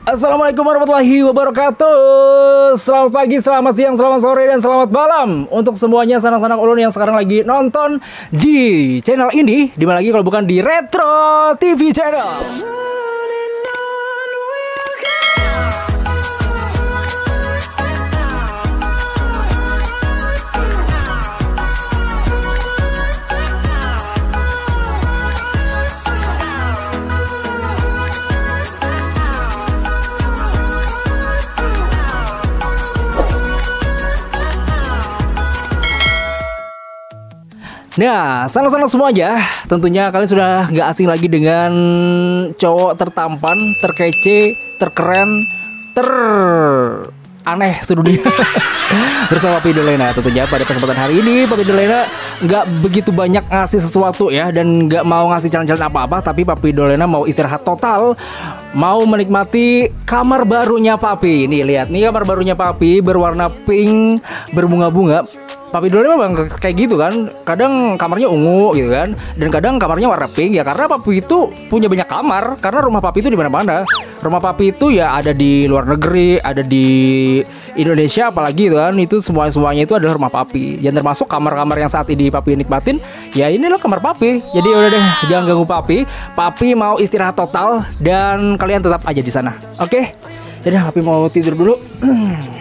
Assalamualaikum warahmatullahi wabarakatuh. Selamat pagi, selamat siang, selamat sore, dan selamat malam. Untuk semuanya sanak-sanak ulun yang sekarang lagi nonton di channel ini. Di mana lagi kalau bukan di Retro TV Channel Nah, sanak-sanak semuanya, tentunya kalian sudah nggak asing lagi dengan cowok tertampan, terkece, terkeren, ter aneh sedunia bersama Papi Dolena tentunya pada kesempatan hari ini Papi Dolena nggak begitu banyak ngasih sesuatu ya dan nggak mau ngasih challenge apa-apa tapi Papi Dolena mau istirahat total mau menikmati kamar barunya Papi. Nih lihat nih kamar barunya Papi berwarna pink berbunga-bunga Papi Dolena memang kayak gitu kan. Kadang kamarnya ungu gitu kan. Dan kadang kamarnya warna pink ya. Karena Papi itu punya banyak kamar. Karena rumah Papi itu di mana-mana. Rumah Papi itu ya ada di luar negeri ada di Indonesia apalagi gitu kan. Itu semua semuanya itu adalah rumah papi. Dan termasuk kamar-kamar yang saat ini papi nikmatin ya ini loh kamar papi. Jadi udah deh jangan ganggu papi. Papi mau istirahat total dan kalian tetap aja di sana. Oke? Jadi papi mau tidur dulu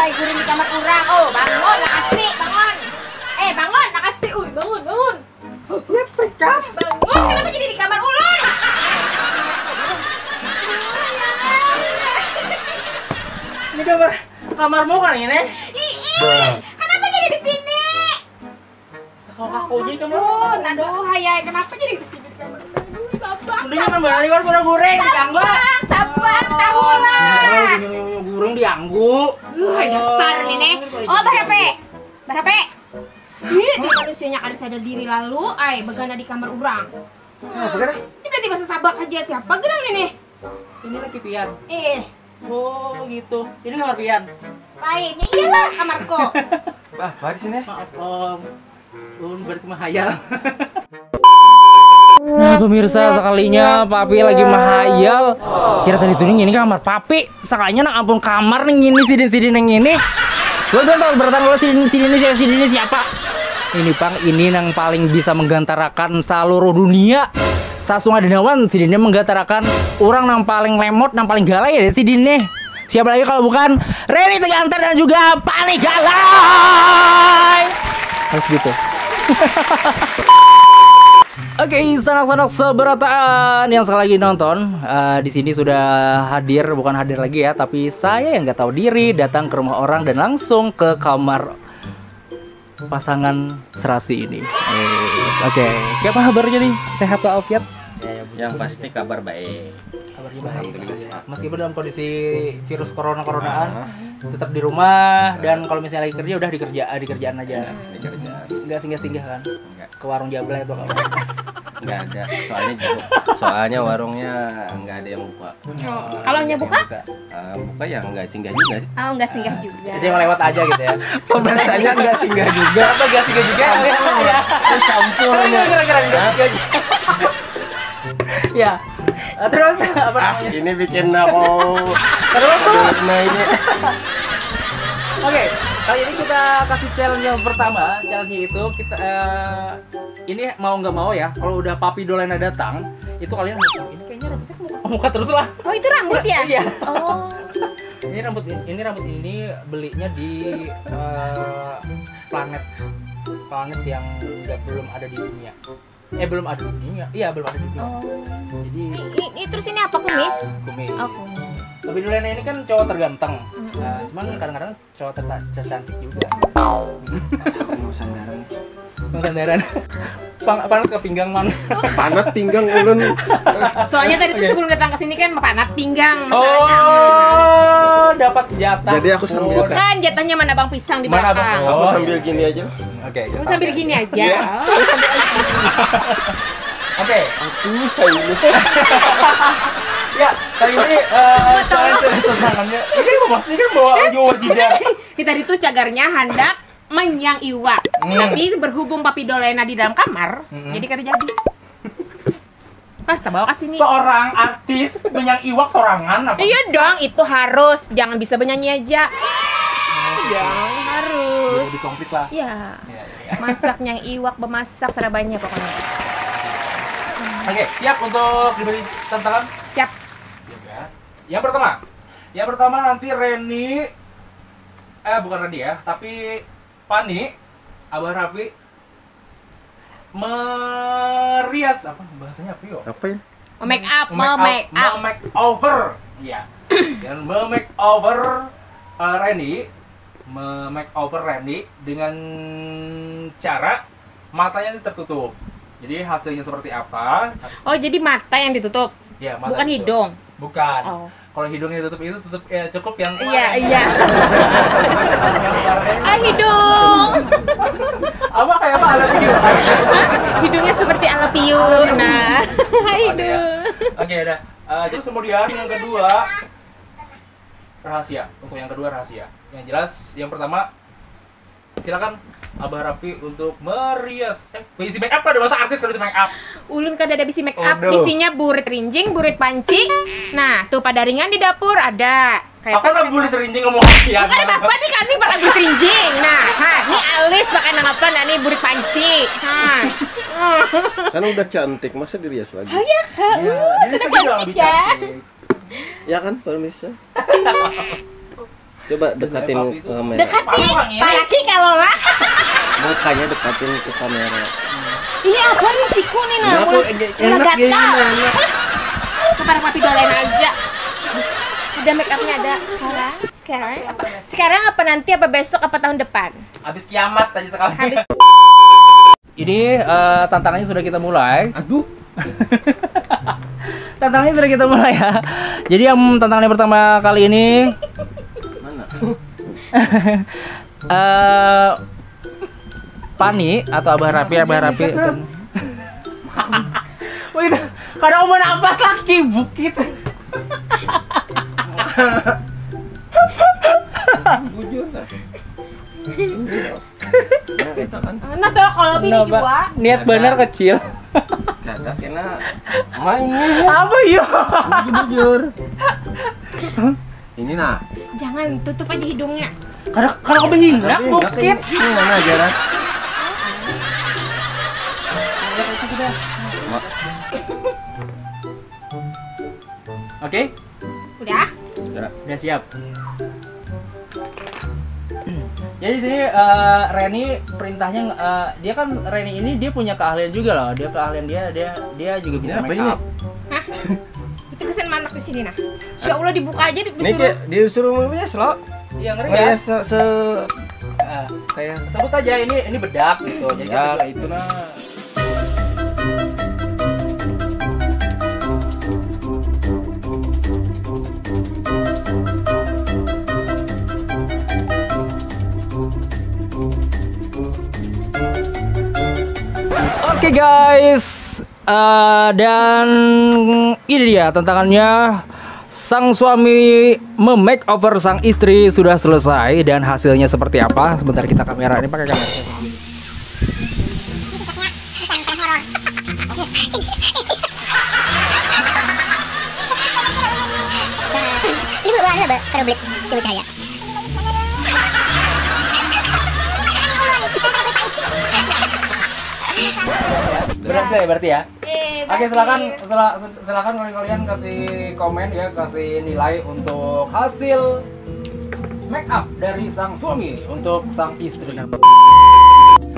ayah guring di kamar kurang oh, bangun, nakasih, bangun. Eh, bangun, nakasih, uy, bangun, bangun. Siapa kamu? Bangun, kenapa jadi di kamar ulun? ini kamar kamarmu kan ini Ih, kenapa jadi di sini? aja Oh, aduh, ayah, kenapa jadi di sini di kamar? Aduh, bapak. mending kan balik luar kurang goreng diganggu Sabar, sabar, tahu lah. goreng diganggu Uh, dasar nih, Nek. Oh, berapa? Berapa? Ih, di manusianya kada sadar diri lalu, ay, begana di kamar orang. Apa kan? Ini berarti bahasa sabak aja siapa geram ini? ini lagi pian Eh, oh gitu ini kamar pian lainnya iyalah kamarku. Bah, mari sini. Maaf om, Ulun berarti mahayal. Pemirsa sekalinya papi lagi mahayal. Kira tadi tuh ini kamar papi. Sekalinya nak ampun kamar nih ini sini sini neng ini. Lo belum tau beratan lo sini sini siapa sini siapa? Ini pang ini yang paling bisa menggantarakan seluruh dunia. Sasung Adenawan si Dini menggantarakan orang yang paling lemot, yang paling galai ya si Dini Siapa lagi kalau bukan Reni Tegantar dan juga Panik Galai. Harus gitu Oke, sanak-sanak seberataan yang sekali lagi nonton eh, di sini sudah hadir, bukan hadir lagi ya, tapi saya yang nggak tahu diri datang ke rumah orang dan langsung ke kamar pasangan serasi ini. Yes, Oke, apa kabarnya nih? Sehat walafiat? Yang pasti kabar baik. Kabarnya baik. Meskipun dalam kondisi virus corona coronaan, tetap di rumah dan kalau misalnya lagi kerja udah di kerja, di kerjaan aja. Di kerja. Nggak singgah-singgah kan? Enggak, Ke warung Jabla itu kalau. Enggak ada. Soalnya juga- soalnya warungnya enggak ada yang buka. Kalau nya buka? Ah, buka ya enggak singgah juga sih. Oh, enggak singgah juga. Jadi lewat aja gitu ya. Pembahasannya enggak singgah juga. Apa gak singgah juga? Ya. Campur. Keren keren. Ya. Eh, Terus apa Ah, namanya? ini bikin aku Terus nah ini Oke, kali ini kita kasih challenge yang pertama. Challenge itu kita eh, ini mau nggak mau ya. Kalau udah Papi Dolena datang, itu kalian harus ini kayaknya rambutnya muka, terus lah. Oh, itu rambut ya? Iya. Oh. Ini rambut ini, ini rambut ini belinya di eh, planet planet yang nggak belum ada di dunia. Eh belum ada di dunia. Iya belum ada di dunia. Oh. Jadi Ini, ini terus ini apa kumis? kumis. Oh, kumis. Papi Dolena ini kan cowok terganteng. Nah, cuman kadang-kadang cowok tercantik juga. Mau sandaran. Bang Sandaran. Pang, panat ke pinggang man. Panat pinggang ulun. Soalnya tadi tuh Oke. sebelum datang ke sini kan panat pinggang. Oh, dapat jatah. Jadi aku sambil Oh, Kan jatahnya mana bang pisang di Mana, belakang. Bang? Aku Oh, sambil iya. gini aja. Oke, Kamu sambil gini aja. Iya. Oh. Oke, Aku kayak ini. ya kali ini eh, challenge dari tantangannya. Ini memastikan bahwa Jawa Jida. Kita itu cagarnya hendak menyang iwak. Hmm. Tapi berhubung papi dolena di dalam kamar, Hmm. jadi kada jadi. Pas tak bawa ke sini. Seorang artis menyang iwak sorangan apa? Iya dong, itu harus. Jangan bisa bernyanyi aja. Iya, harus. Jadi komplit lah. Ya, Iya, iya. masaknya iwak bemasak serabanya pokoknya. Oke, siap untuk diberi tantangan? Siap. Ya. Yang pertama, yang pertama nanti Reni, eh bukan Reni ya, tapi Pani, Abah Rapi, merias apa bahasanya apa yo? Apa ya? Make up, make up. make over, iya. Dan make over uh, Reni, make over Reni dengan cara matanya tertutup. Jadi hasilnya seperti apa? Oh, jadi mata yang ditutup, Ya, mata bukan ditutup. hidung. Bukan. Oh. Kalau hidungnya tutup itu tutup ya cukup yang Iya, iya. Ah, hidung. Apa kayak apa alat video? Hidungnya seperti alapiu. Nah, hidung. Oke, udah. Eh, terus kemudian yang kedua rahasia. Untuk yang kedua rahasia. Yang jelas yang pertama silakan Abah Rapi untuk merias eh bisi make up ada masa artis kalau bisa make up. Ulun kada ada bisi make up, Aduh. bisinya burit rinjing, burit panci. Nah, tuh pada ringan di dapur ada. Aku apa- udah boleh terinjing ngomong ya. Kan bapak nih kan nih pakai burit rinjing. Nah, ha, nih alis pakai apa? Nah, nih burit panci. Ha. Kan udah cantik, masa dirias lagi? Oh ya, Kak. Ya, Uh, jadi sudah saya bilang cantik ya. cantik. Ya kan, permisa. Coba dekatin ke kamera. Dekati, Orang ini. apalagi kalau lah. Mukanya dekatin ke kamera. Ini apa nih siku nih nah? Aku Ulah, enak ulah ya gatal. Kepada papi dolen aja. Udah make upnya ada sekarang, sekarang apa? Sekarang apa nanti apa besok apa tahun depan? Habis kiamat tadi sekali. Habis Ini eh, tantangannya sudah kita mulai. Aduh, Tantangannya sudah kita mulai ya. Jadi yang tantangan yang pertama kali ini eh Pani atau Abah Rapi, Abah Rapi. Wah itu, kadang mau nafas lagi bukit. Jujur lah. Nah, tuh kalau bini juga. Niat benar kecil. kagak kena mainnya Apa ya? jujur. Ini nah. Jangan tutup aja hidungnya. Kadang kebehindak Tapi bukit. tapi Ini mana aja lah. Oke, Udah? udah siap. Jadi di sini eh, Reni perintahnya eh, dia kan Reni ini dia punya keahlian juga loh. Dia keahlian dia dia dia juga bisa apa make up. Hah? Itu kesen manak di sini nah. Insya Allah dibuka aja di- Ini disuruh. kayak disuruh merias loh. Yang ngeri Merias ya. se, se Eh, kayak sebut aja ini ini bedak gitu. Jadi Ya, kita itu nah. Oke guys, Eh, dan ini dia tantangannya. Sang suami memake-over sang istri sudah selesai dan hasilnya seperti apa? Sebentar kita kamera ini pakai kamera. Berhasil ya berarti ya? Oke silakan sila- silakan kalian kasih komen ya kasih nilai untuk hasil make up dari sang suami untuk sang istri.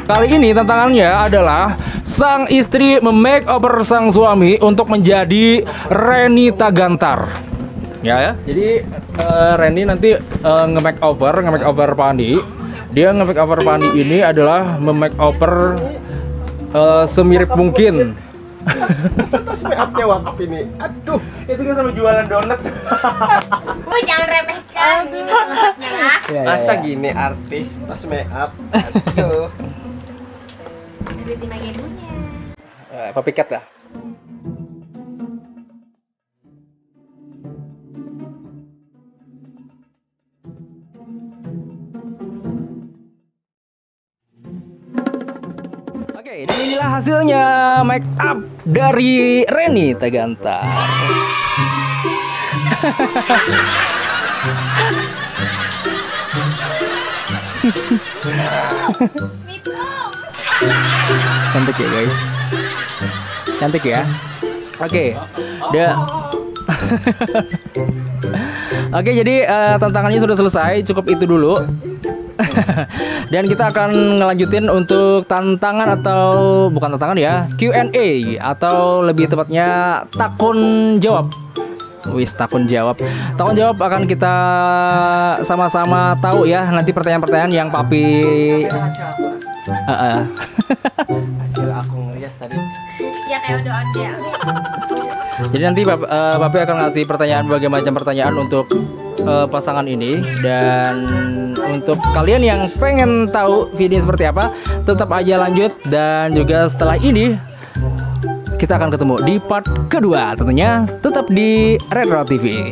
Kali ini tantangannya adalah sang istri memake over sang suami untuk menjadi Reni Tagantar. Ya ya. Jadi eh, Reni nanti eh, nge-make over, nge-make over Pandi. Dia nge-make over Pandi ini adalah memake over eh, semirip mungkin. Tas make upnya wakaf ini. Aduh. Itu kan sama jualan donat. Oh, jangan remehkan ini tempatnya lah. Ya, Masa gini artis tas make up. Aduh. Duit lima ribunya. Eh, Papikat lah. Oke, dan inilah hasilnya make up dari Reni Tagantar. Cantik ya guys. Cantik ya. Oke. Dia Oke, jadi eh, tantangannya sudah selesai. Cukup itu dulu. Dan kita akan ngelanjutin untuk tantangan atau bukan tantangan ya, Q&A atau lebih tepatnya takun jawab. Wis takun jawab. Takun jawab akan kita sama-sama tahu ya nanti pertanyaan-pertanyaan yang Papi Heeh. Hasil aku ngeliat tadi. Ya kayak ondel-ondel. Jadi nanti eh, Papi akan ngasih pertanyaan berbagai macam pertanyaan untuk eh, pasangan ini dan untuk kalian yang pengen tahu video seperti apa, tetap aja lanjut dan juga setelah ini kita akan ketemu di part kedua tentunya tetap di Retro TV.